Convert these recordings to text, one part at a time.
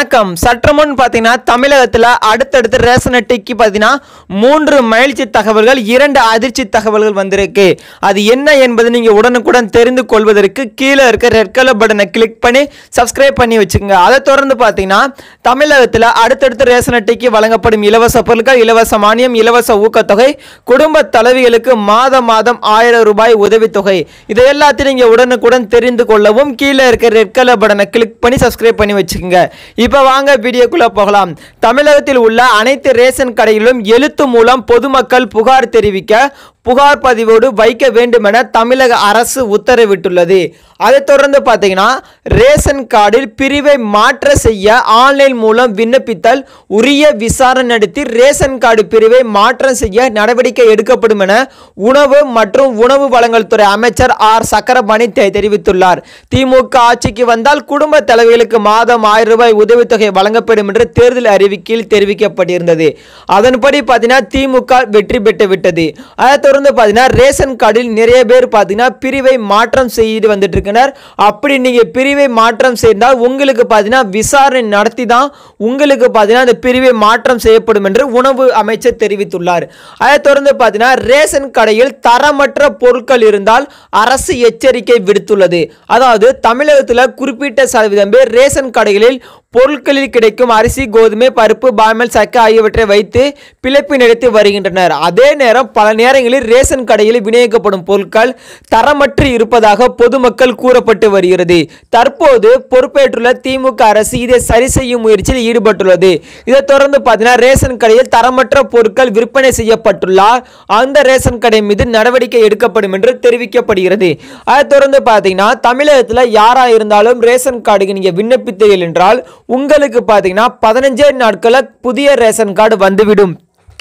வணக்கம். சற்று முன் பார்த்தீங்கன்னா தமிழகத்தில் அடுத்தடுத்து ரேஷன் அட்டைக்கு பார்த்தீங்கன்னா மூன்று மகிழ்ச்சி தகவல்கள் இரண்டு அதிர்ச்சி தகவல்கள் வந்திருக்கு. அது என்ன என்பது நீங்கள் உடனுக்குடன் தெரிந்து கொள்வதற்கு கீழே இருக்க ரெட் கலர் பட்டனை கிளிக் பண்ணி சப்ஸ்கிரைப் பண்ணி வச்சுக்கோங்க. அதை தொடர்ந்து பார்த்தீங்கன்னா தமிழகத்தில் அடுத்தடுத்து ரேஷன் அட்டைக்கு வழங்கப்படும் இலவச பொருட்கள் இலவச மானியம் இலவச ஊக்கத்தொகை குடும்ப தலைவிகளுக்கு மாதம் மாதம் ஆயிரம் ரூபாய் உதவித்தொகை. இதை எல்லாத்தையும் நீங்கள் உடனுக்குடன் தெரிந்து கொள்ளவும் கீழே இருக்க ரெட் கலர் பட்டனை கிளிக் பண்ணி சப்ஸ்கிரைப் பண்ணி வச்சுக்கோங்க. இப்போ வாங்க வீடியோக்குள்ளே போகலாம். தமிழகத்தில் உள்ள அனைத்து ரேஷன் கடைகளிலும் எழுத்து மூலம் பொதுமக்கள் புகார் தெரிவிக்க புகார் பதிவோடு வைக்க வேண்டுமென தமிழக அரசு உத்தரவிட்டுள்ளது. அதைத் தொடர்ந்து பார்த்தீங்கன்னா ரேஷன் கார்டில் பிரிவை மாற்ற செய்ய ஆன்லைன் மூலம் விண்ணப்பித்தல் உரிய விசாரணை நடத்தி ரேஷன் கார்டு பிரிவை மாற்றம் செய்ய நடவடிக்கை எடுக்கப்படும் என உணவு மற்றும் உணவு வழங்கல் துறை அமைச்சர் ஆர். சக்கரபாணி தெ- தெரிவித்துள்ளார். திமுக ஆட்சிக்கு வந்தால் குடும்ப தலைவர்களுக்கு மாதம் ஆயிரம் ரூபாய் உதவித்தொகை வழங்கப்படும் என்று தேர்தல் அறிவிக்கையில் தெரிவிக்கப்பட்டிருந்தது. அதன்படி பார்த்தீங்கன்னா திமுக வெற்றி பெற்று விட்டது அதை தொடர்ந்து பார்த்தீங்கன்னா ரேஷன் கார்டில் நிறைய பேர் பார்த்தீங்கன்னா பிரிவை மாற்றம் செய்து வந்துட்டு இருக்கனர் அப்படி நீங்கள் பிரிவை மாற்றம் செய்தால் உங்களுக்கு பார்த்தீங்கன்னா விசாரணை நடத்தி தான் உங்களுக்கு பார்த்தீங்கன்னா அந்த பிரிவை மாற்றம் செய்யப்படும் என்று உணவு அமைச்சர் தெரிவித்துள்ளார். அதை தொடர்ந்து பார்த்தீங்கன்னா ரேஷன் கடையில் தரமற்ற பொருட்கள் இருந்தால் அரசு எச்சரிக்கை விடுத்துள்ளது. அதாவது தமிழகத்தில் குறிப்பிட்ட சதவீதம் பேர் ரேஷன் கடைகளில் பொருட்களில் கிடைக்கும் அரிசி கோதுமை பருப்பு பாமல் சக்கை ஆகியவற்றை வைத்து பிழைப்பு நடத்தி வருகின்றனர். அதே நேரம் பல நேரங்களில் ரேஷன் கடையில் விநியோகிக்கப்படும் பொருட்கள் தரமற்று இருப்பதாக பொதுமக்கள் கூறப்பட்டு வருகிறது. தற்போது பொறுப்பேற்றுள்ள திமுக அரசு இதை சரி செய்யும் முயற்சியில் ஈடுபட்டுள்ளது. இதை தொடர்ந்து பார்த்தீங்கன்னா ரேஷன் கடையில் தரமற்ற பொருட்கள் விற்பனை செய்யப்பட்டுள்ளார். அந்த ரேஷன் கடை மீது நடவடிக்கை எடுக்கப்படும் என்று தெரிவிக்கப்படுகிறது. அதை தொடர்ந்து பார்த்தீங்கன்னா தமிழகத்தில் யாராக இருந்தாலும் ரேஷன் கார்டுக்கு நீங்கள் விண்ணப்பித்தீர்கள் என்றால் உங்களுக்கு பார்த்தீங்கன்னா பதினஞ்சே நாட்களில் புதிய ரேஷன் கார்டு வந்துவிடும்.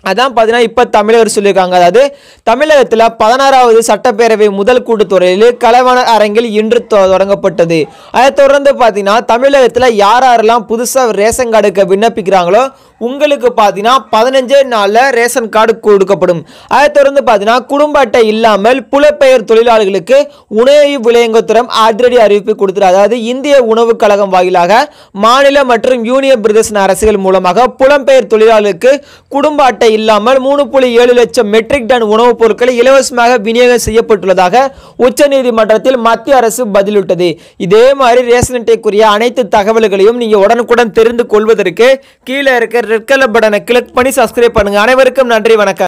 அதான் பார்த்தீங்கன்னா இப்போ தமிழர் சொல்லியிருக்காங்க. அதாவது தமிழகத்தில் பதினாறாவது சட்டப்பேரவை முதல் கூட்டத்தொடரில் கலைவாணர் அரங்கில் இன்று தொ- தொடங்கப்பட்டது. அதை தொடர்ந்து பார்த்தீங்கன்னா தமிழகத்தில் யார் யாரெல்லாம் புதுசாக ரேஷன் கார்டுக்கு விண்ணப்பிக்கிறாங்களோ உங்களுக்கு பார்த்தீங்கன்னா பதினஞ்சே நாளில் ரேஷன் கார்டு கொடுக்கப்படும். அதை தொடர்ந்து பார்த்தீங்கன்னா குடும்ப அட்டை இல்லாமல் புலப்பெயர் தொழிலாளர்களுக்கு உணவு விளையங்கத்துறம் அதிரடி அறிவிப்பு கொடுத்துரு அதாவது இந்திய உணவுக் கழகம் வாயிலாக மாநில மற்றும் யூனியன் பிரதேச அரசுகள் மூலமாக புலம்பெயர் தொழிலாளர்களுக்கு குடும்ப அட்டை இல்லாமல் மூணு புள்ளி ஏழு லட்சம் மெட்ரிக் டன் உணவுப் பொருட்களை இலவசமாக விநியோகம் செய்யப்பட்டுள்ளதாக உச்சநீதிமன்றத்தில் மத்திய அரசு பதிலிட்டது. இதே மாதிரி ரேஷன் அட்டைக்குரிய அனைத்து தகவல்களையும் நீங்கள் உடனுக்குடன் தெரிந்து கொள்வதற்கு கீழே இருக்க ரெட் கலர் பட்டனை கிளிக் பண்ணி சப்ஸ்கிரைப் பண்ணுங்கள் அனைவருக்கும் நன்றி வணக்கம்.